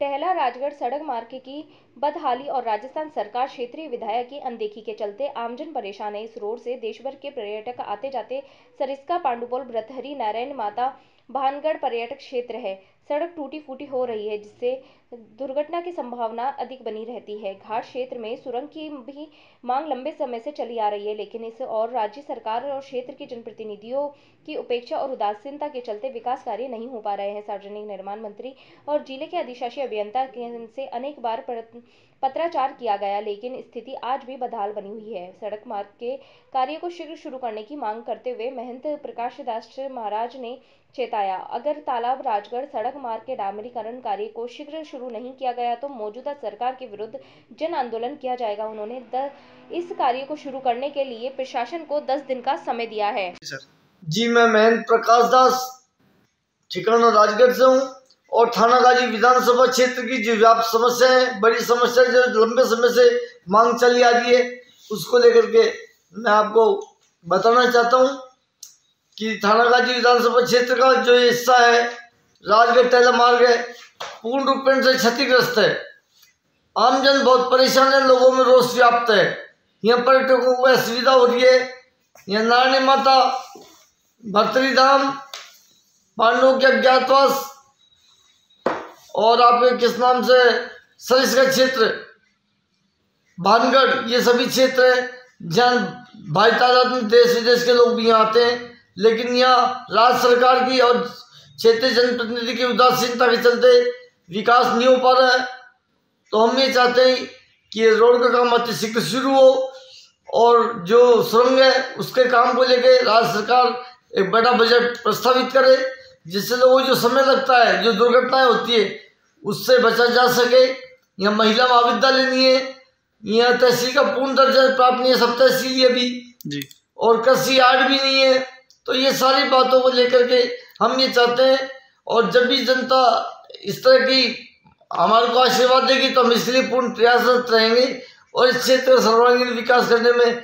टहला राजगढ़ सड़क मार्ग की बदहाली और राजस्थान सरकार क्षेत्रीय विधायक की अनदेखी के चलते आमजन परेशान है। इस रोड से देशभर के पर्यटक आते जाते सरिस्का पांडुपोल ब्रतहरी नारायण माता भानगढ़ पर्यटक क्षेत्र है। सड़क टूटी फूटी हो रही है, जिससे दुर्घटना की संभावना अधिक बनी रहती है। घाट क्षेत्र में सुरंग की भी मांग लंबे समय से चली आ रही है, लेकिन इस और राज्य सरकार और क्षेत्र के जनप्रतिनिधियों की उपेक्षा और उदासीनता के चलते विकास कार्य नहीं हो पा रहे हैं। सार्वजनिक निर्माण मंत्री और ज़िले के अधिशासी अभियंता से अनेक बार पत्राचार किया गया, लेकिन स्थिति आज भी बदहाल बनी हुई है। सड़क मार्ग के कार्य को शीघ्र शुरू करने की मांग करते हुए महंत प्रकाश दास महाराज ने चेताया अगर तालाब राजगढ़ सड़क मार्ग के डामरीकरण कार्य को शीघ्र शुरू नहीं किया गया तो मौजूदा सरकार के विरुद्ध जन आंदोलन किया जाएगा। उन्होंने इस कार्य को शुरू करने के लिए प्रशासन को दस दिन का समय दिया है। जी मैं महेंद्र प्रकाश दास, ठिकाना राजगढ़ से हूँ और थाना गाजी विधानसभा क्षेत्र की जो व्याप्त समस्या है, बड़ी समस्या जो लंबे समय से मांग चली आ रही है, उसको लेकर के मैं आपको बताना चाहता हूँ। कि थाना गाजी विधानसभा क्षेत्र का जो हिस्सा है, राजगढ़ टैला मार्ग है, पूर्ण रूप से क्षतिग्रस्त है। आमजन बहुत परेशान है, लोगों में रोष व्याप्त है। यहाँ पर्यटकों को असुविधा हो रही है। यहाँ नारायणी माता, भर्तरी धाम, पांडवों के अज्ञातवास, और आपके किस नाम से सरिस का क्षेत्र, भानगढ़, ये सभी क्षेत्र हैं। जहाँ भाई तादाद में देश विदेश के लोग भी यहाँ आते हैं। लेकिन यहाँ राज्य सरकार की और क्षेत्रीय जनप्रतिनिधि की उदासीनता के चलते विकास नहीं हो पा रहा है। तो हम ये चाहते हैं कि रोड का काम अति शीघ्र शुरू हो और जो सुरंग है उसके काम को लेके राज्य सरकार एक बड़ा बजट प्रस्तावित करे जिससे लोगों जो समय लगता है जो दुर्घटनाएँ होती है उससे बचा जा सके। यहाँ महिला महाविद्यालय नहीं है यहाँ तहसील का पूर्ण दर्जा प्राप्त नहीं है सब तहसील अभी। जी। और कृषि आर्ट भी नहीं है तो ये सारी बातों को लेकर के हम ये चाहते हैं, और जब भी जनता इस तरह की हमारे को आशीर्वाद देगी तो हम इसलिए पूर्ण प्रयासरत रहेंगे और इस क्षेत्र का सर्वांगीण विकास करने में